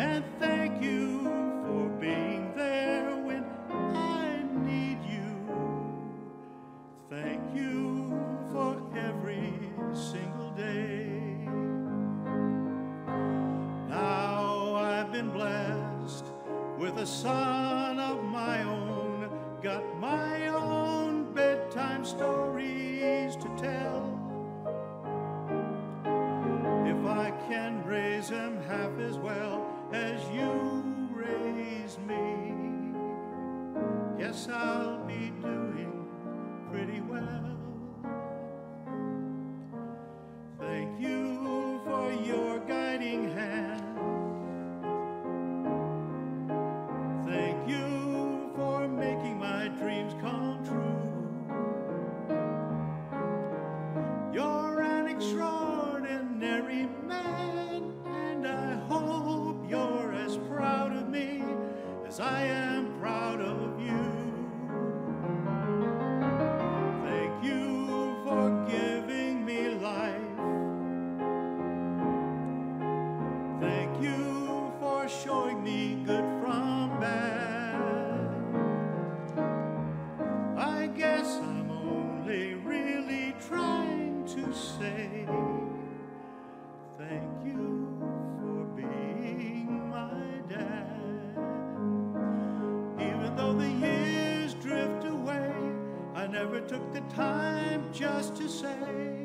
And thank you for being there when I need you. Thank you for every single day. Now I've been blessed with a son of my own, got my well as you raise me. Guess I'll be doing pretty well. Thank you for your guiding hand. Thank you for making my dreams come true. You're an extraordinary knowing me good from bad. I guess I'm only really trying to say thank you for being my dad. Even though the years drift away, I never took the time just to say